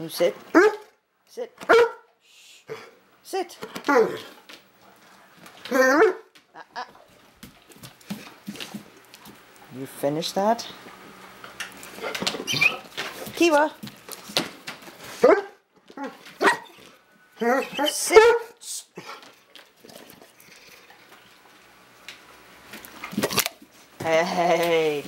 You sit. Sit. Sit. Uh-uh. You finished that? Kiva. Sit. Hey.